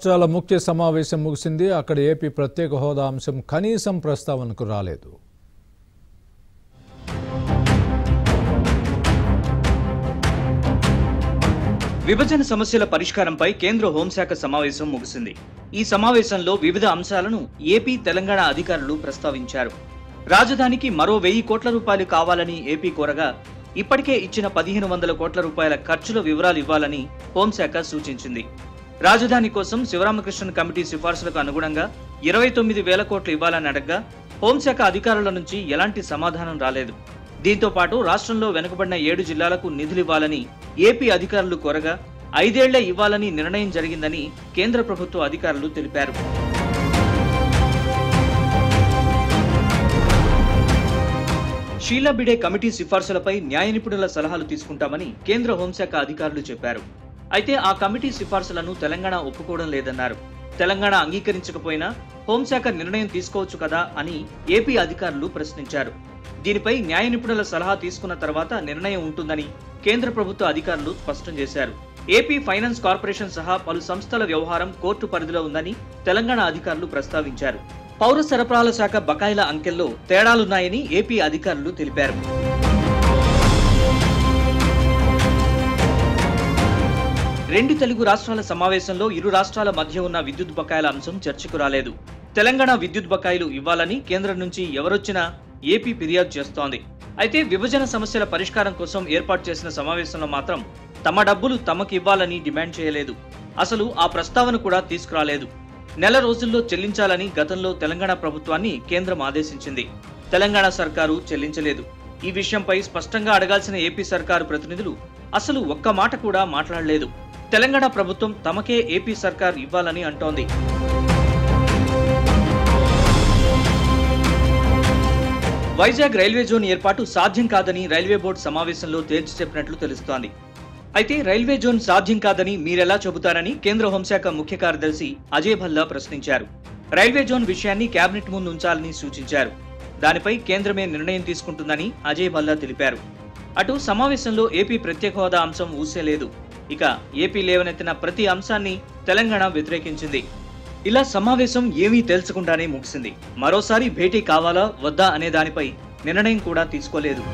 రాష్ట్రాల ముఖ్య సమావేశం ముగిసింది. అక్కడ ఏపీ ప్రత్యేక హోదా అంశం కనీసం ప్రస్తావనకు రాలేదు. విభజన సమస్యల పరిష్కారంపై కేంద్ర హోంశాఖ సమావేశం ముగిసింది. ఈ సమావేశంలో వివిధ అంశాలను ఏపీ తెలంగాణ అధికారులు ప్రస్తావించారు. రాజధానికి మరో వెయ్యి కోట్ల రూపాయలు కావాలని ఏపీ కోరగా ఇప్పటికే ఇచ్చిన పదిహేను వందల కోట్ల రూపాయల ఖర్చుల వివరాలు ఇవ్వాలని హోంశాఖ సూచించింది. రాజధాని కోసం శివరామకృష్ణన్ కమిటీ సిఫార్సులకు అనుగుణంగా ఇరవై తొమ్మిది వేల కోట్లు ఇవ్వాలని అడగ్గా హోంశాఖ అధికారుల నుంచి ఎలాంటి సమాధానం రాలేదు. దీంతో పాటు రాష్ట్రంలో వెనుకబడిన ఏడు జిల్లాలకు నిధులివ్వాలని ఏపీ అధికారులు కోరగా ఐదేళ్ళే ఇవ్వాలని నిర్ణయం జరిగిందని కేంద్ర ప్రభుత్వ అధికారులు తెలిపారు. షీలా బిడే కమిటీ సిఫార్సులపై న్యాయ నిపుణుల సలహాలు తీసుకుంటామని కేంద్ర హోంశాఖ అధికారులు చెప్పారు. అయితే ఆ కమిటీ సిఫార్సులను తెలంగాణ ఒప్పుకోవడం లేదన్నారు. తెలంగాణ అంగీకరించకపోయినా హోంశాఖ నిర్ణయం తీసుకోవచ్చు కదా అని ఏపీ అధికారులు ప్రశ్నించారు. దీనిపై న్యాయ నిపుణుల సలహా తీసుకున్న తర్వాత నిర్ణయం ఉంటుందని కేంద్ర ప్రభుత్వ అధికారులు స్పష్టం చేశారు. ఏపీ ఫైనాన్స్ కార్పొరేషన్ సహా పలు సంస్థల వ్యవహారం కోర్టు పరిధిలో ఉందని తెలంగాణ అధికారులు ప్రస్తావించారు. పౌర సరఫరాల శాఖ బకాయిల అంకెల్లో తేడాలున్నాయని ఏపీ అధికారులు తెలిపారు. రెండు తెలుగు రాష్ట్రాల సమావేశంలో ఇరు రాష్ట్రాల మధ్య ఉన్న విద్యుత్ బకాయిల అంశం చర్చకు రాలేదు. తెలంగాణ విద్యుత్ బకాయిలు ఇవ్వాలని కేంద్రం నుంచి ఎవరొచ్చినా ఏపీ ఫిర్యాదు చేస్తోంది. అయితే విభజన సమస్యల పరిష్కారం కోసం ఏర్పాటు చేసిన సమావేశంలో మాత్రం తమ డబ్బులు తమకు ఇవ్వాలని డిమాండ్ చేయలేదు. అసలు ఆ ప్రస్తావన కూడా తీసుకురాలేదు. నెల రోజుల్లో చెల్లించాలని గతంలో తెలంగాణ ప్రభుత్వాన్ని కేంద్రం ఆదేశించింది. తెలంగాణ సర్కారు చెల్లించలేదు. ఈ విషయంపై స్పష్టంగా అడగాల్సిన ఏపీ సర్కారు ప్రతినిధులు అసలు ఒక్క మాట కూడా మాట్లాడలేదు. తెలంగాణ ప్రభుత్వం తమకే ఏపీ సర్కార్ ఇవ్వాలని అంటోంది. వైజాగ్ రైల్వే జోన్ ఏర్పాటు సాధ్యం కాదని రైల్వే బోర్డు సమావేశంలో తేల్చి చెప్పినట్లు తెలుస్తోంది. అయితే రైల్వే జోన్ సాధ్యం కాదని మీరెలా చెబుతారని కేంద్ర హోంశాఖ ముఖ్య కార్యదర్శి అజయ్ భల్లా ప్రశ్నించారు. రైల్వే జోన్ విషయాన్ని కేబినెట్ ముందు ఉంచాలని సూచించారు. దానిపై కేంద్రమే నిర్ణయం తీసుకుంటుందని అజయ్ భల్లా తెలిపారు. అటు సమావేశంలో ఏపీ ప్రత్యేక హోదా అంశం ఊసేలేదు. ఇక ఏపీ లేవనెత్తిన ప్రతి అంశాన్ని తెలంగాణ వ్యతిరేకించింది. ఇలా సమావేశం ఏమీ తెలుసుకుండానే ముగిసింది. మరోసారి భేటీ కావాలా వద్దా అనే దానిపై నిర్ణయం కూడా తీసుకోలేదు.